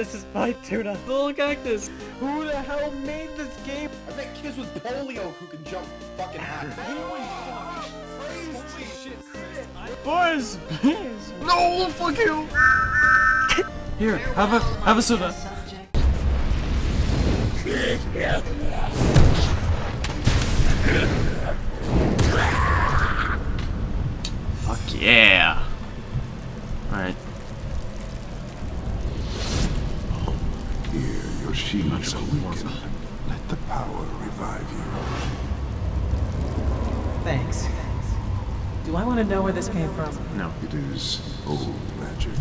This is my tuna. The little cactus. Who the hell made this game? I bet kids with polio who can jump fucking high. Boys! no, fuck you! Here, have a have a soda. Fuck yeah! Do I want to know where this came from? No. It is old magic.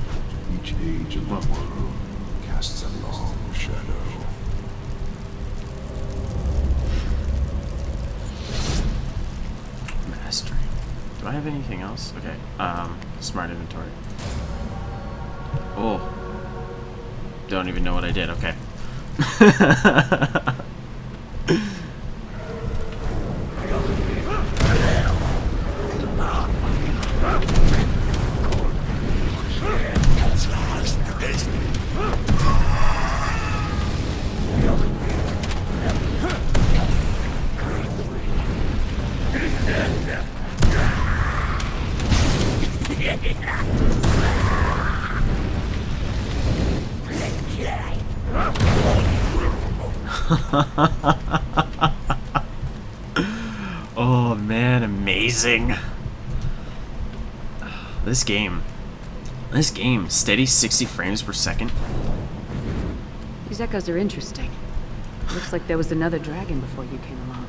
Each age of the world casts a long shadow. Mastery. Do I have anything else? Okay. Um, smart inventory. Oh. Don't even know what I did. Okay. oh man, amazing. This game. This game, steady 60 frames per second. These echoes are interesting. Looks like there was another dragon before you came along.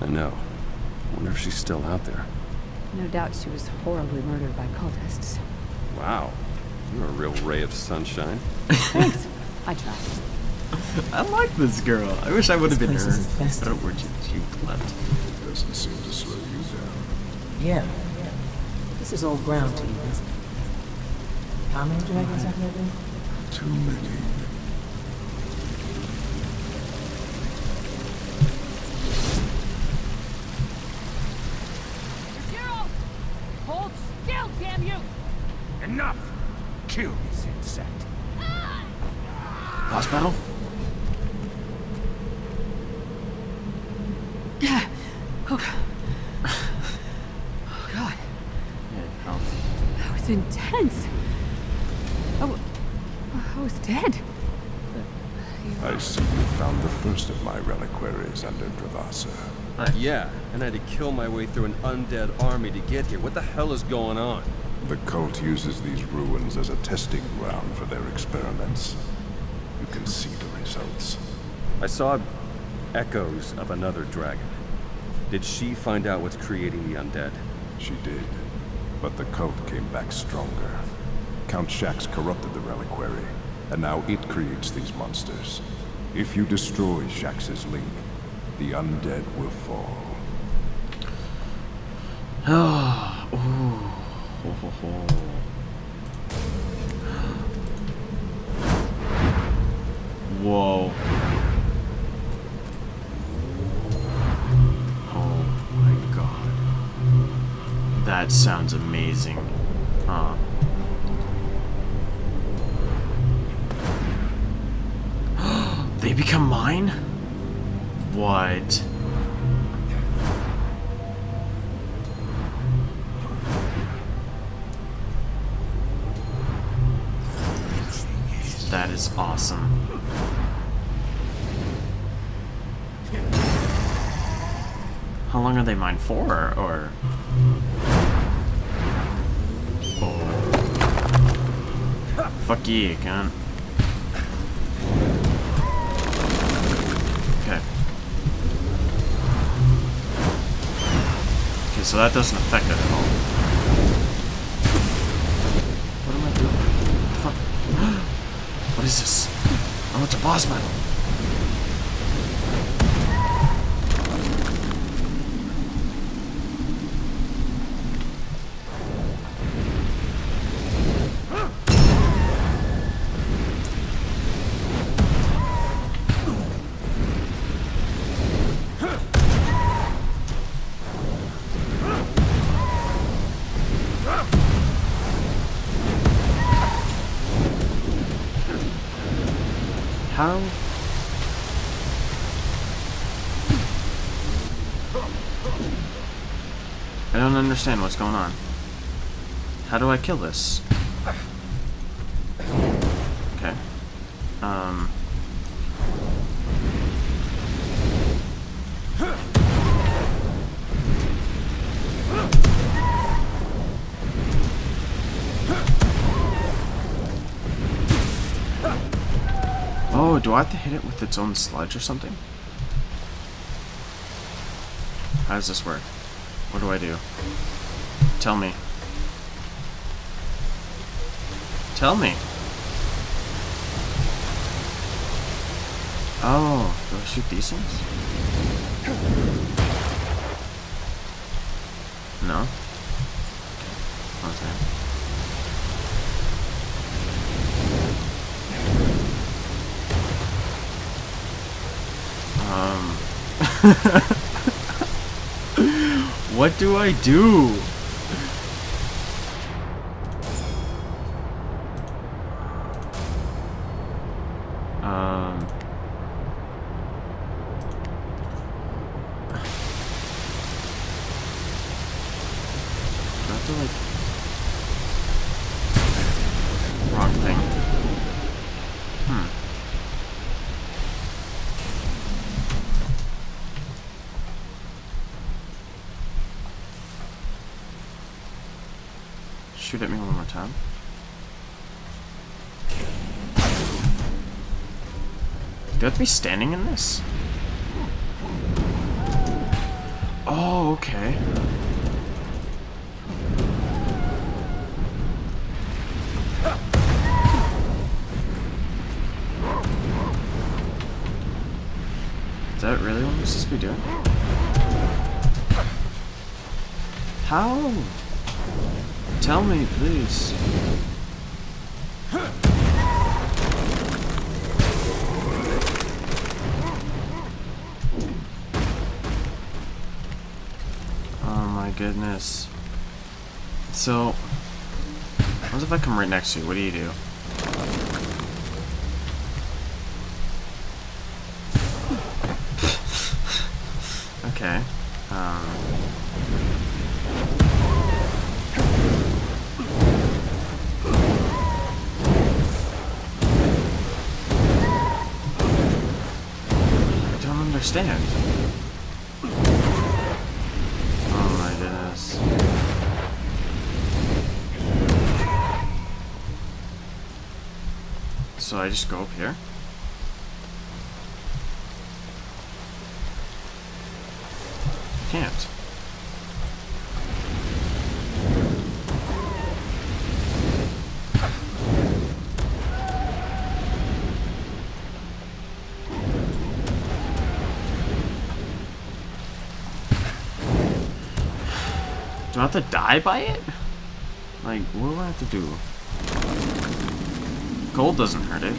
I know. Wonder if she's still out there. No doubt she was horribly murdered by cultists. Wow. You're a real ray of sunshine. Thanks. I tried. I like this girl. I wish I would have been her. infested. I don't know where she, she left. It doesn't seem to slow you down. Yeah. This is old ground to you, isn't it? How many dragons have there been? Too many. Hold still, damn you! Enough! Kill this insect. Ah! Boss battle? Oh, oh, God. Oh, God. Yeah, health. That was intense. Oh, oh I was dead. I see you found the first of my reliquaries under Dravasa. Yeah, and I had to kill my way through an undead army to get here. What the hell is going on? The cult uses these ruins as a testing ground for their experiments. You can see the results. I saw echoes of another dragon. Did she find out what's creating the undead? She did. But the cult came back stronger. Count Shax corrupted the reliquary, and now it creates these monsters. If you destroy Shax's link, the undead will fall. Oh, ooh. Ho, ho, ho. Whoa. That sounds amazing. Huh. they become mine? What? That is awesome. How long are they mine for, or? Fuck yeah, cunt. Okay. Okay, so that doesn't affect it at all. What am I doing? Fuck. What is this? Oh, it's a boss battle. How? I don't understand what's going on. How do I kill this? Okay. Um. Oh, do I have to hit it with its own sludge or something? How does this work? What do I do? Tell me. Tell me. Oh, do I shoot these things? No? One second. Um. what do I do? Shoot at me one more time. Do I have to be standing in this? Oh, okay. Is that really what I'm supposed to be doing? How? Tell me, please. Oh my goodness. So, what if I come right next to you? What do you do? Okay. Um, understand. Oh my goodness. So I just go up here? Can't. Do I have to die by it? Like, what do I have to do? Gold doesn't hurt it.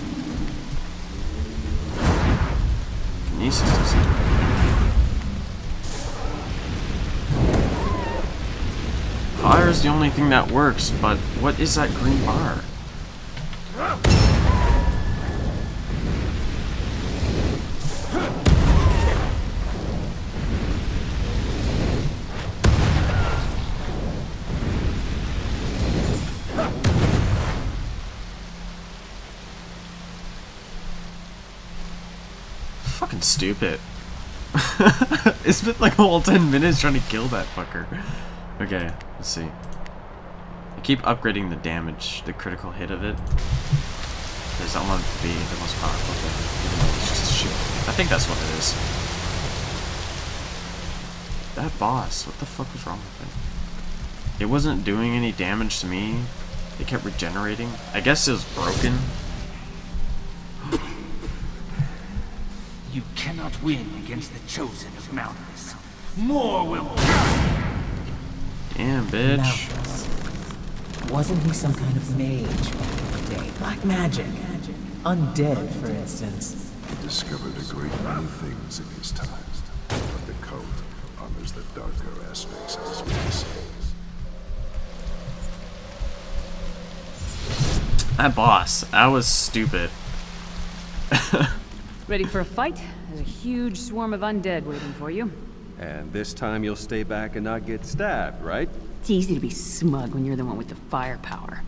Kinesis doesn't. Fire is the only thing that works, but what is that green bar? Fucking stupid. it's been like a whole 10 minutes trying to kill that fucker. Okay, let's see. I keep upgrading the damage, the critical hit of it. Because I want to be the most powerful thing, even though it's just a. I think that's what it is. That boss, what the fuck was wrong with it? It wasn't doing any damage to me. It kept regenerating. I guess it was broken. Cannot win against the chosen of Malthus. More will Damn, bitch. Malthus. Wasn't he some kind of mage back in the day? Black magic. Undead, for instance. He discovered a great many things in his time, but the cult honors the darker aspects of his legacy. That boss, that was stupid. Ready for a fight? There's a huge swarm of undead waiting for you. And this time you'll stay back and not get stabbed, right? It's easy to be smug when you're the one with the firepower.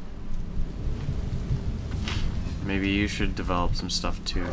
Maybe you should develop some stuff too.